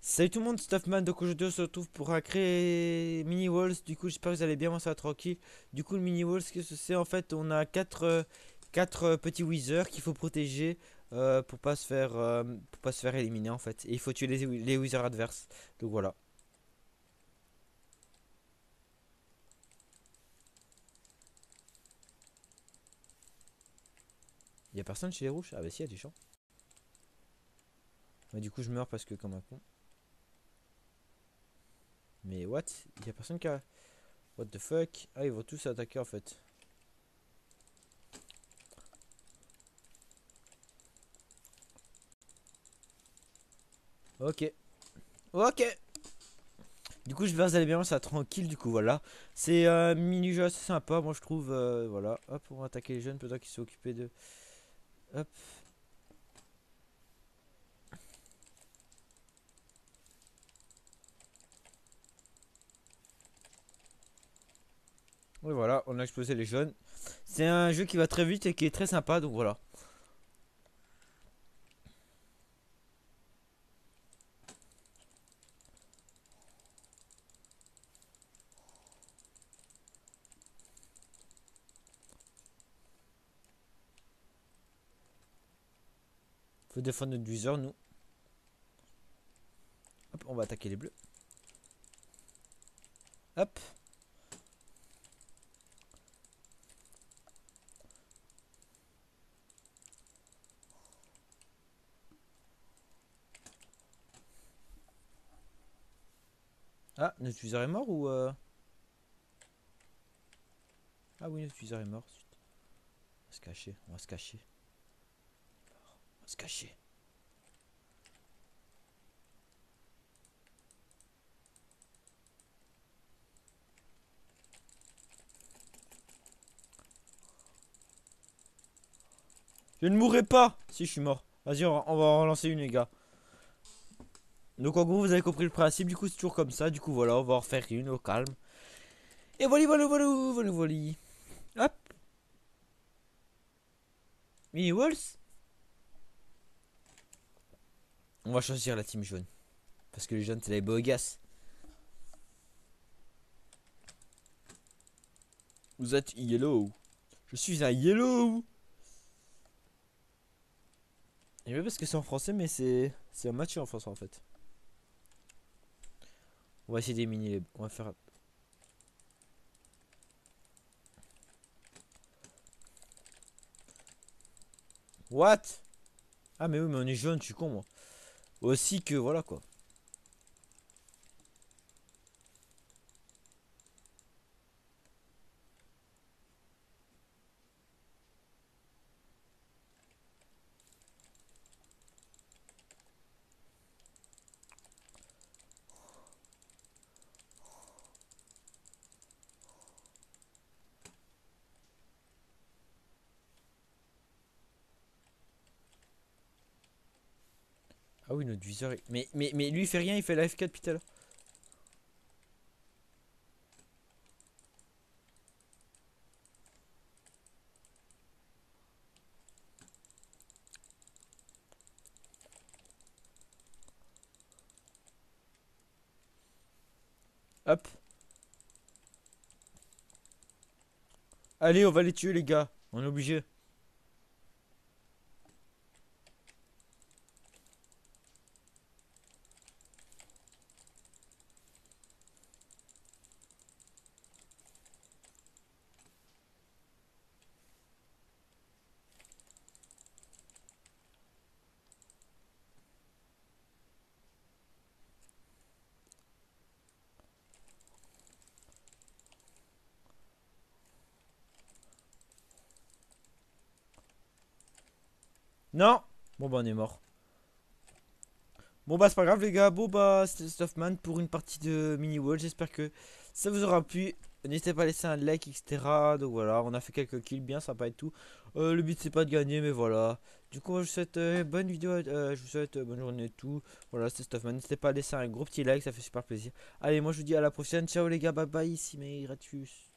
Salut tout le monde, Stuffman, donc aujourd'hui on se retrouve pour créer mini walls. Du coup, j'espère que vous allez bien, moi ça va tranquille. Du coup, le mini walls, qu'est-ce que c'est? En fait, on a 4 quatre, petits wizards qu'il faut protéger euh, pour pas se faire euh, pour pas se faire éliminer en fait. Et il faut tuer les, les adverses. Donc voilà. Y a personne chez les rouges Ah bah si, y a des gens. Mais du coup, je meurs parce que comme un con. Mais what? Y a personne qui a... What the fuck? Ah, ils vont tous attaquer en fait. Ok. Ok Du coup, je vais aller bien, ça tranquille, du coup, voilà. C'est un mini-jeu assez sympa, moi je trouve, euh, voilà. Hop, on va attaquer les jeunes, peut-être qu'ils sont occupés de... Hop. Voilà, on a explosé les jeunes. C'est un jeu qui va très vite et qui est très sympa, donc voilà. Faut défendre notre viseur, nous. Hop, on va attaquer les bleus. Hop. Ah, notre user est mort ou... Euh... Ah oui, notre user est mort. On va se cacher, on va se cacher. Se cacher. Je ne mourrai pas Si, je suis mort. Vas-y, on va en relancer une, les gars. Donc en gros vous avez compris le principe, du coup c'est toujours comme ça, du coup voilà, on va en refaire une au calme. Et voilà, voilà, voilà, voilà, voilà. Hop. Mini Walls. On va choisir la team jaune. Parce que les jaunes c'est les beaux Vous êtes yellow. Je suis un yellow. Et même parce que c'est en français, mais c'est un match en français en fait. On va essayer d'éliminer les... On va faire... What? Ah mais oui mais on est jaune, je suis con moi. Aussi que voilà quoi. Ah oui, notre viseur mais, mais, mais lui il fait rien, il fait la F4 depuis tout. Hop. Allez, on va les tuer les gars. On est obligé. Non Bon bah on est mort. Bon bah c'est pas grave les gars, bon bah c'était Stuffman pour une partie de mini wall, j'espère que ça vous aura plu. N'hésitez pas à laisser un like etc. Donc voilà, on a fait quelques kills bien sympa et tout. Euh, le but c'est pas de gagner mais voilà. Du coup je vous souhaite euh, bonne vidéo, euh, je vous souhaite bonne journée et tout. Voilà c'était Stuffman, n'hésitez pas à laisser un gros petit like, ça fait super plaisir. Allez moi je vous dis à la prochaine, ciao les gars, bye bye, ici mes gratus.